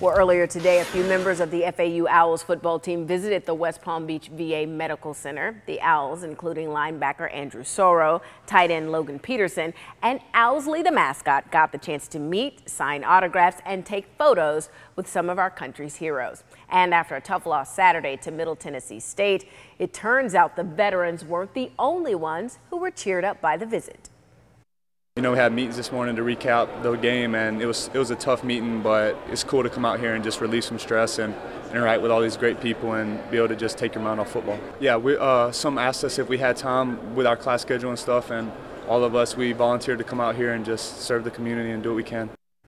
Well, earlier today, a few members of the FAU Owls football team visited the West Palm Beach VA Medical Center. The Owls, including linebacker Andrew Soroh, tight end Logan Peterson, and Owlsley the mascot, got the chance to meet, sign autographs, and take photos with some of our country's heroes. And after a tough loss Saturday to Middle Tennessee State, it turns out the veterans weren't the only ones who were cheered up by the visit. You know, we had meetings this morning to recap the game, and it was it was a tough meeting, but it's cool to come out here and just release some stress and interact with all these great people and be able to just take your mind off football. Yeah, we, uh, some asked us if we had time with our class schedule and stuff, and all of us we volunteered to come out here and just serve the community and do what we can.